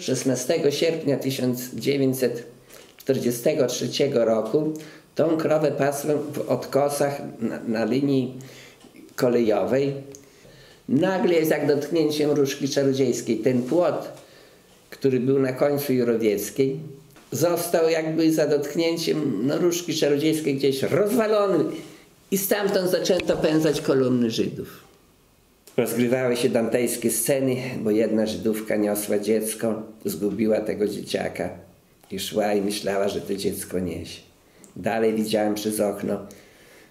16 sierpnia 1943 roku tą krowę pasłem w odkosach na, na linii kolejowej. Nagle jest jak dotknięciem różki czarodziejskiej. Ten płot, który był na końcu Jurowieckiej, został jakby za dotknięciem no, różki czarodziejskiej gdzieś rozwalony i stamtąd zaczęto pędzać kolumny Żydów. Rozgrywały się dantejskie sceny, bo jedna Żydówka niosła dziecko, zgubiła tego dzieciaka i szła i myślała, że to dziecko niesie. Dalej widziałem przez okno,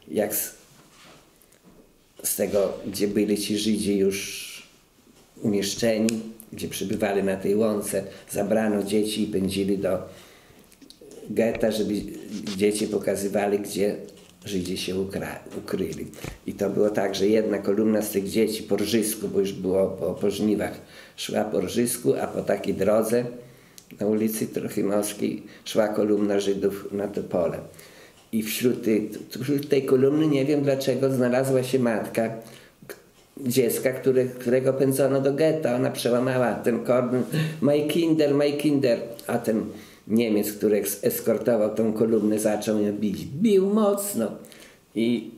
jak z, z tego, gdzie byli ci Żydzi już umieszczeni, gdzie przybywali na tej łące, zabrano dzieci i pędzili do getta, żeby dzieci pokazywali, gdzie Żydzi się ukryli. I to było tak, że jedna kolumna z tych dzieci po rżysku, bo już było po, po żniwach, szła po rżysku, a po takiej drodze na ulicy Trochimowskiej szła kolumna Żydów na to pole. I wśród tej, wśród tej kolumny, nie wiem dlaczego, znalazła się matka dziecka, które, którego pędzono do getta. Ona przełamała ten kordon, my kinder, my kinder, a ten Niemiec, który eskortował tą kolumnę, zaczął ją bić. Bił mocno i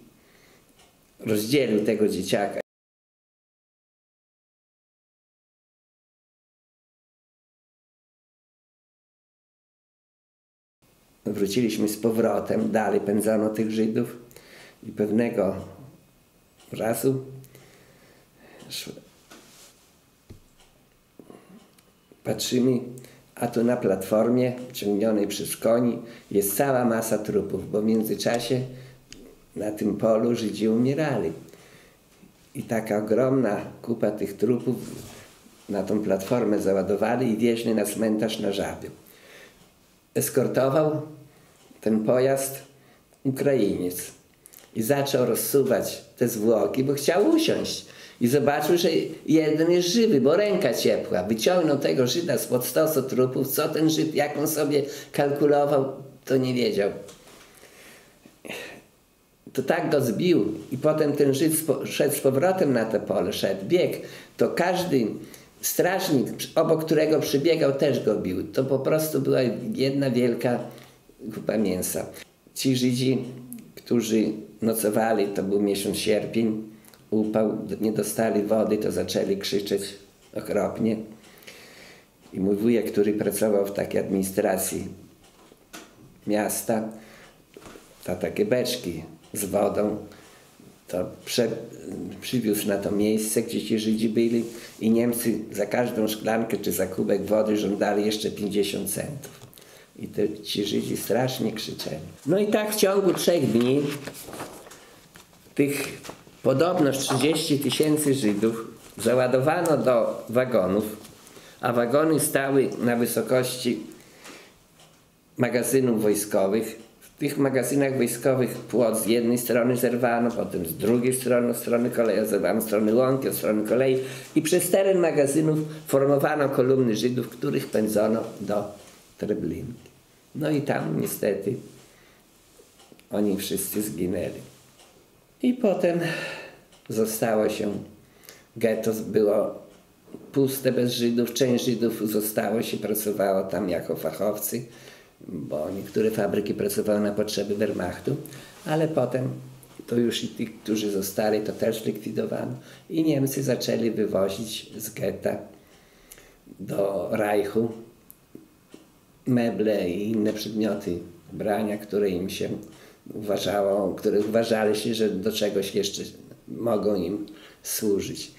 rozdzielił tego dzieciaka. Wróciliśmy z powrotem, dalej pędzono tych Żydów i pewnego razu patrzymy, a tu na platformie ciągnionej przez koni jest cała masa trupów, bo w międzyczasie na tym polu Żydzi umierali. I taka ogromna kupa tych trupów na tą platformę załadowali i wieźli na cmentarz na Żaby. Eskortował ten pojazd Ukrainiec i zaczął rozsuwać te zwłoki, bo chciał usiąść. I zobaczył, że jeden jest żywy, bo ręka ciepła. Wyciągnął tego Żyda spod stosu trupów. Co ten Żyd, jak on sobie kalkulował, to nie wiedział. To tak go zbił i potem ten Żyd szedł z powrotem na to pole, szedł, bieg. To każdy strażnik, obok którego przybiegał, też go bił. To po prostu była jedna wielka kupa mięsa. Ci Żydzi, którzy nocowali, to był miesiąc sierpień, upał, nie dostali wody, to zaczęli krzyczeć okropnie. I mój wujek, który pracował w takiej administracji miasta, to takie beczki z wodą, to prze, przywiózł na to miejsce, gdzie ci Żydzi byli i Niemcy za każdą szklankę czy za kubek wody żądali jeszcze 50 centów. I te, ci Żydzi strasznie krzyczeli. No i tak w ciągu trzech dni tych podobno 30 tysięcy Żydów załadowano do wagonów, a wagony stały na wysokości magazynów wojskowych. W tych magazynach wojskowych płot z jednej strony zerwano, potem z drugiej strony, od strony kolei zerwano, strony łąki, od strony kolei i przez teren magazynów formowano kolumny Żydów, których pędzono do Treblinki. No i tam niestety oni wszyscy zginęli. I potem zostało się, getto było puste bez Żydów, część Żydów zostało się, pracowało tam jako fachowcy, bo niektóre fabryki pracowały na potrzeby Wehrmachtu, ale potem to już i tych, którzy zostali, to też likwidowano i Niemcy zaczęli wywozić z getta do Reichu meble i inne przedmioty brania, które im się uważało, które uważali się, że do czegoś jeszcze mogą im służyć.